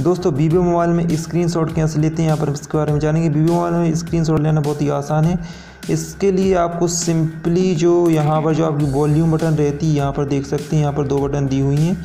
दोस्तों Vivo mobile में screenshot कैसे लेते हैं, यहाँ पर इसके बारे में जानेंगे। वीवो मोबाइल में स्क्रीन शॉट लेना बहुत ही आसान है। इसके लिए आपको सिंपली जो यहाँ पर जो आपकी वॉल्यूम बटन रहती है, यहाँ पर देख सकते हैं, यहाँ पर दो बटन दी हुई हैं।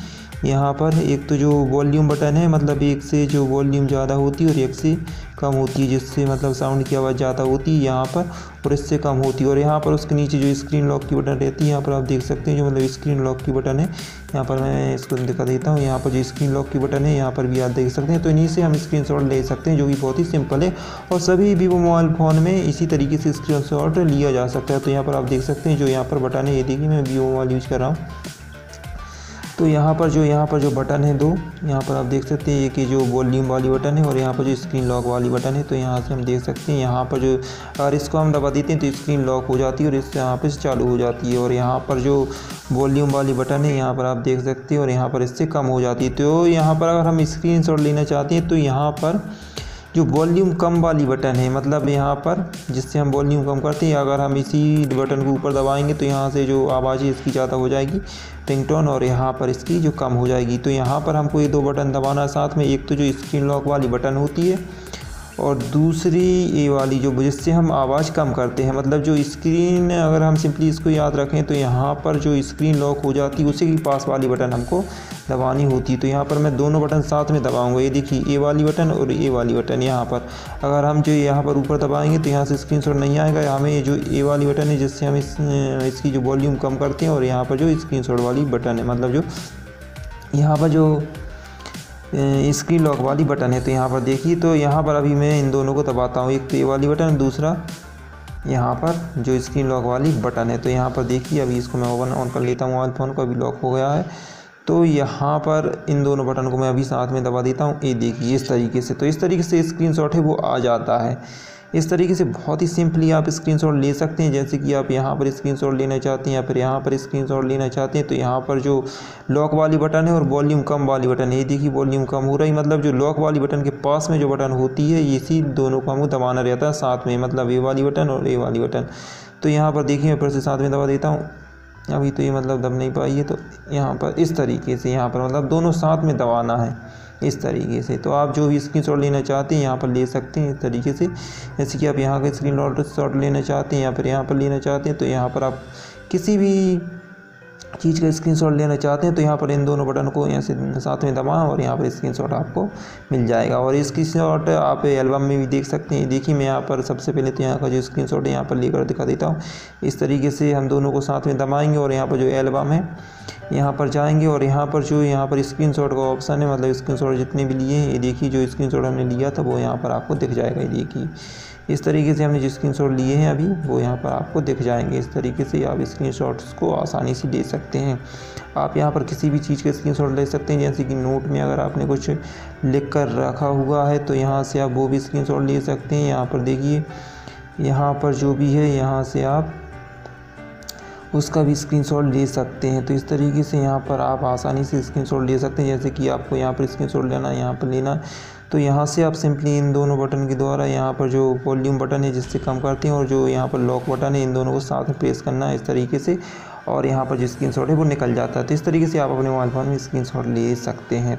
यहाँ पर एक तो जो वॉल्यूम बटन है मतलब एक से जो वॉल्यूम ज़्यादा होती है और एक से कम होती है, जिससे मतलब साउंड की आवाज़ ज़्यादा होती है यहाँ पर और इससे कम होती है। और यहाँ पर उसके नीचे जो स्क्रीन लॉक की बटन रहती है, यहाँ पर आप देख सकते हैं जो मतलब स्क्रीन लॉक की बटन है, यहाँ पर मैं इसको दिखा देता हूँ। यहाँ पर जो स्क्रीन लॉक की बटन है, यहाँ पर भी आप देख सकते हैं। तो इन्हीं से हम स्क्रीन शॉट ले सकते हैं, जो कि बहुत ही सिंपल है और सभी वीवो मोबाइल फ़ोन में इसी तरीके से स्क्रीन शॉट लिया जा सकता है। तो यहाँ पर आप देख सकते हैं जो यहाँ पर बटन है, ये देखिए मैं वीवो मोबाइल यूज़ कर रहा हूँ। तो यहाँ पर जो यहाँ पर जो बटन है दो यहाँ पर आप देख सकते हैं कि जो वॉल्यूम वाली बटन है और यहाँ पर जो स्क्रीन लॉक वाली बटन है तो यहाँ से हम देख सकते हैं यहाँ पर जो अगर इसको हम दबा देते हैं तो स्क्रीन लॉक हो जाती है और इससे यहाँ पर चालू हो जाती है और यहाँ पर जो वॉल्यूम वाली बटन है यहाँ पर आप देख सकते हैं और यहाँ पर इससे कम हो जाती है तो यहाँ पर अगर हम स्क्रीन लेना चाहते हैं तो यहाँ पर जो वॉल्यूम कम वाली बटन है मतलब यहाँ पर जिससे हम वॉल्यूम कम करते हैं, अगर हम इसी बटन को ऊपर दबाएँगे तो यहाँ से जो आवाज़ है, इसकी ज़्यादा हो जाएगी, रिंगटोन, और यहाँ पर इसकी जो कम हो जाएगी। तो यहाँ पर हमको ये दो बटन दबाना है साथ में, एक तो जो स्क्रीन लॉक वाली बटन होती है और दूसरी ये वाली जो, जिससे हम आवाज़ कम करते हैं मतलब जो स्क्रीन, अगर हम सिंपली इसको याद रखें तो यहाँ पर जो स्क्रीन लॉक हो जाती है, उसी के पास वाली बटन हमको दबानी होती है। तो यहाँ पर मैं दोनों बटन साथ में दबाऊँगा। ये देखिए ए वाली बटन और ए वाली बटन यहाँ पर। अगर हम जो यहाँ पर ऊपर दबाएँगे तो यहाँ से स्क्रीन शॉट नहीं आएगा। हमें ये जो ए वाली बटन है, जिससे हम इस, इसकी जो वॉल्यूम कम करते हैं, और यहाँ पर जो स्क्रीन शॉट वाली बटन है मतलब जो यहाँ पर जो स्क्रीन लॉक वाली बटन है तो यहाँ पर देखिए तो यहाँ पर अभी मैं इन दोनों को दबाता हूँ। एक तो ये वाली बटन दूसरा यहाँ पर जो स्क्रीन लॉक वाली बटन है। तो यहाँ पर देखिए, अभी इसको मैं ओवन ऑन कर लेता हूँ। मोबाइल फ़ोन को अभी लॉक हो गया है। तो यहाँ पर इन दोनों बटन को मैं अभी साथ में दबा देता हूँ। ये देखिए, इस तरीके से। तो इस तरीके से स्क्रीन है, वो आ जाता है। इस तरीके से बहुत ही सिंपली आप स्क्रीनशॉट ले सकते हैं, जैसे कि आप यहाँ पर स्क्रीनशॉट लेना चाहते हैं या फिर यहाँ पर स्क्रीनशॉट लेना चाहते हैं तो यहाँ पर जो लॉक वाली बटन है और वॉल्यूम कम वाली बटन है। ये देखिए वॉल्यूम कम हो रही मतलब जो लॉक वाली बटन के पास में जो बटन होती है, इसी दोनों को हमको दबाना रहता है साथ में मतलब ए वाली बटन और ए वाली बटन तो यहाँ पर देखिए, मैं फिर से साथ में दबा देता हूँ। अभी तो ये मतलब दब नहीं पाई है तो यहाँ पर इस तरीके से यहाँ पर मतलब दोनों साथ में दबाना है। इस तरीके से। तो आप जो भी स्क्रीन लेना चाहते हैं, यहाँ पर ले सकते हैं इस तरीके से। जैसे कि आप यहाँ का स्क्रीन शॉट लेना चाहते हैं या फिर यहाँ पर लेना चाहते हैं तो यहाँ पर आप किसी भी चीज़ का स्क्रीनशॉट लेना चाहते हैं तो यहाँ पर इन दोनों बटन को यहाँ से साथ में दबाएँ और यहाँ पर स्क्रीनशॉट आपको मिल जाएगा। और इसकी शॉट आप एल्बम में भी देख सकते हैं। देखिए, मैं यहाँ पर सबसे पहले तो यहाँ का जो स्क्रीनशॉट है यहाँ पर लेकर दिखा देता हूँ। इस तरीके से हम दोनों को साथ में दबाएँगे और यहाँ पर जो एल्बम है यहाँ पर जाएँगे और यहाँ पर जो यहाँ पर स्क्रीनशॉट का ऑप्शन है मतलब स्क्रीनशॉट जितने भी लिए हैं, ये देखिए, जो स्क्रीनशॉट हमने लिया था, वो यहाँ पर आपको दिख जाएगा, ये देखिए। इस तरीके से हमने जो स्क्रीन लिए हैं अभी, वो यहाँ पर आपको दिख जाएँगे। इस तरीके से आप स्क्रीन को आसानी से ले सकते हैं। आप यहाँ पर किसी भी चीज़ का स्क्रीन ले सकते हैं, जैसे कि नोट में अगर आपने कुछ लिख कर रखा हुआ है तो यहाँ से आप वो भी स्क्रीन ले सकते हैं। यहाँ पर देखिए, यहाँ पर जो भी है, यहाँ से आप उसका भी स्क्रीनशॉट ले सकते हैं। तो इस तरीके से यहाँ पर आप आसानी से स्क्रीनशॉट ले सकते हैं। जैसे कि आपको यहाँ पर स्क्रीनशॉट लेना है यहाँ पर लेना। तो यहाँ से आप सिंपली इन दोनों बटन के द्वारा यहाँ पर जो वॉल्यूम बटन है, जिससे कम करते हैं और जो यहाँ पर लॉक बटन है, इन दोनों को साथ में प्रेस करना है इस तरीके से। और यहाँ पर जो स्क्रीन है, वो निकल जाता है। तो इस तरीके से आप अपने मोबाइल फ़ोन में स्क्रीन ले सकते हैं।